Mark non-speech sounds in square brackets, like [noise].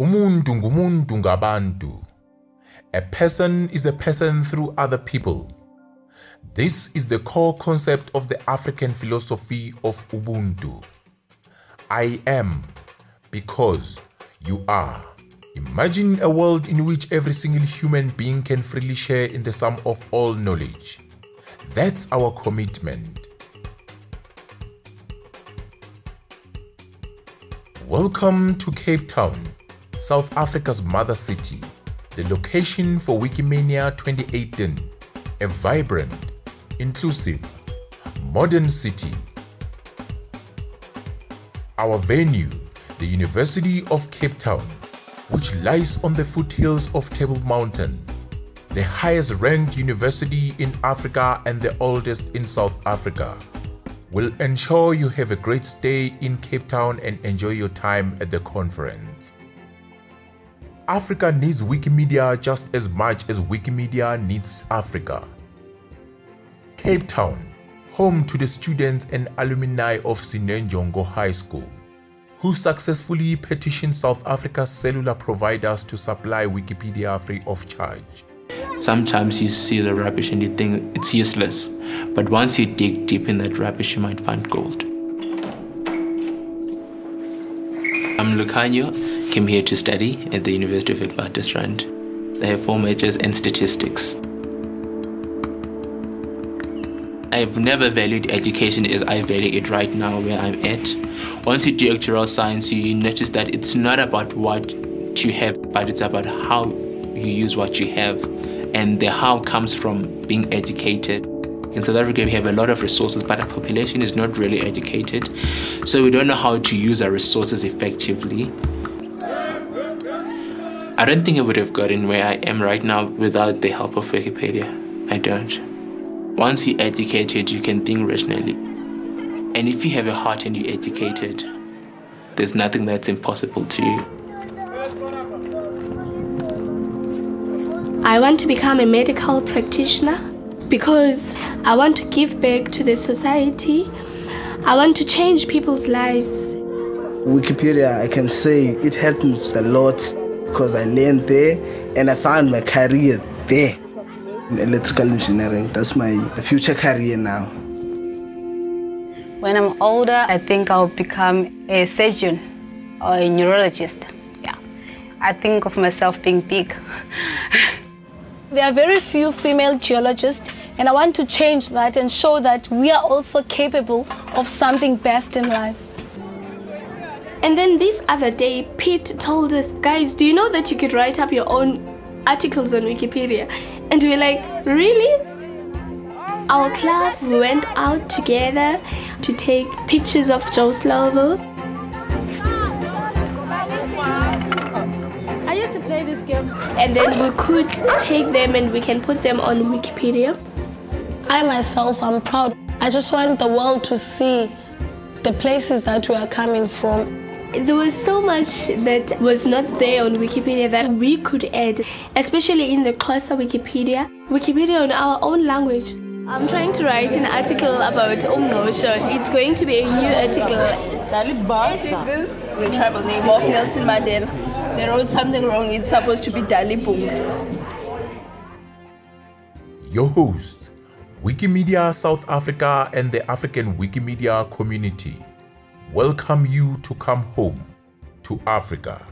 Umuntu ngumuntu ngabantu. A person is a person through other people. This is the core concept of the African philosophy of Ubuntu. I am because you are. Imagine a world in which every single human being can freely share in the sum of all knowledge. That's our commitment. Welcome to Cape Town, South Africa's mother city, the location for Wikimania 2018, a vibrant, inclusive, modern city. Our venue, the University of Cape Town, which lies on the foothills of Table Mountain, the highest ranked university in Africa and the oldest in South Africa, will ensure you have a great stay in Cape Town and enjoy your time at the conference. Africa needs Wikimedia just as much as Wikimedia needs Africa. Cape Town, home to the students and alumni of Sinenjongo High School, who successfully petitioned South Africa's cellular providers to supply Wikipedia free of charge. Sometimes you see the rubbish and you think it's useless, but once you dig deep in that rubbish, you might find gold. I'm Lucanio, came here to study at the University of Witwatersrand. I have four majors and statistics. I've never valued education as I value it right now where I'm at. Once you do actuarial science, you notice that it's not about what you have, but it's about how you use what you have. And the how comes from being educated. In South Africa, we have a lot of resources, but our population is not really educated. So we don't know how to use our resources effectively. I don't think I would have gotten where I am right now without the help of Wikipedia. I don't. Once you're educated, you can think rationally. And if you have a heart and you're educated, there's nothing that's impossible to you. I want to become a medical practitioner because I want to give back to the society. I want to change people's lives. Wikipedia, I can say it helped me a lot because I learned there and I found my career there in electrical engineering. That's my future career now. When I'm older, I think I'll become a surgeon or a neurologist. Yeah. I think of myself being big. [laughs] there are very few female geologists and I want to change that and show that we are also capable of something best in life. And then this other day, Pete told us, guys, do you know that you could write up your own articles on Wikipedia? And we are like, really? Our class went out together to take pictures of Joe Slovo. I used to play this game. And then we could take them and we can put them on Wikipedia. I myself, I'm proud. I just want the world to see the places that we are coming from. There was so much that was not there on Wikipedia that we could add, especially in the Xhosa Wikipedia, Wikipedia on our own language. I'm trying to write an article about Umngqosho. It's going to be a new article. This is the tribal name of Nelson Mandela. They wrote something wrong. It's supposed to be Dalibhunga. Your host, Wikimedia South Africa and the African Wikimedia community welcome you to come home to Africa.